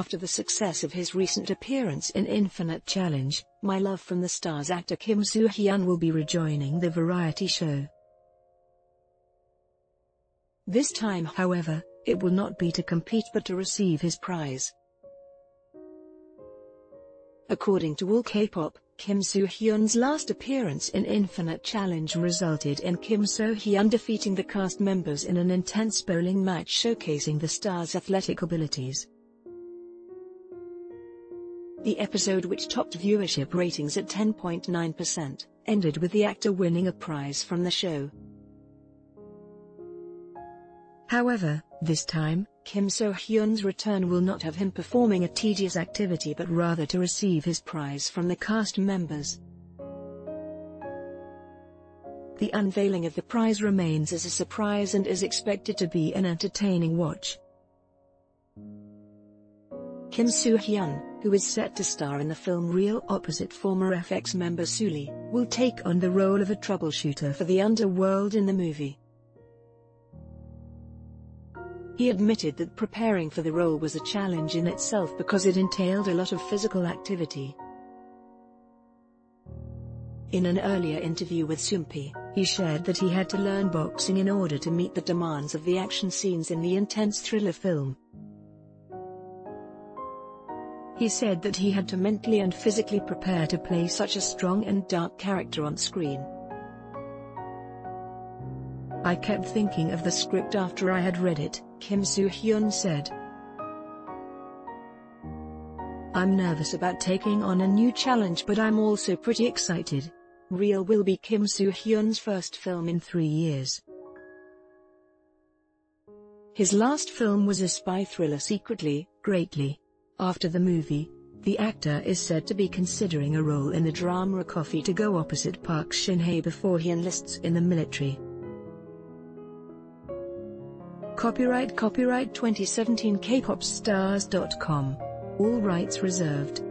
After the success of his recent appearance in Infinite Challenge, My Love from the Stars actor Kim Soo-hyun will be rejoining the variety show. This time however, it will not be to compete but to receive his prize. According to All K-pop, Kim Soo-hyun's last appearance in Infinite Challenge resulted in Kim Soo-hyun defeating the cast members in an intense bowling match showcasing the star's athletic abilities. The episode which topped viewership ratings at 10.9%, ended with the actor winning a prize from the show. However, this time, Kim Soo-hyun's return will not have him performing a tedious activity but rather to receive his prize from the cast members. The unveiling of the prize remains as a surprise and is expected to be an entertaining watch. Kim Soo-hyun, who is set to star in the film Real opposite former f(x) member Sulli, will take on the role of a troubleshooter for the underworld in the movie. He admitted that preparing for the role was a challenge in itself because it entailed a lot of physical activity. In an earlier interview with Soompi, he shared that he had to learn boxing in order to meet the demands of the action scenes in the intense thriller film. He said that he had to mentally and physically prepare to play such a strong and dark character on screen. I kept thinking of the script after I had read it, Kim Soo-hyun said. I'm nervous about taking on a new challenge but I'm also pretty excited. Real will be Kim Soo-hyun's first film in three years. His last film was a spy thriller Secretly, Greatly. After the movie, the actor is said to be considering a role in the drama Coffee to Go opposite Park Shin-hye before he enlists in the military. Copyright Copyright 2017 kpopstarz.com. All rights reserved.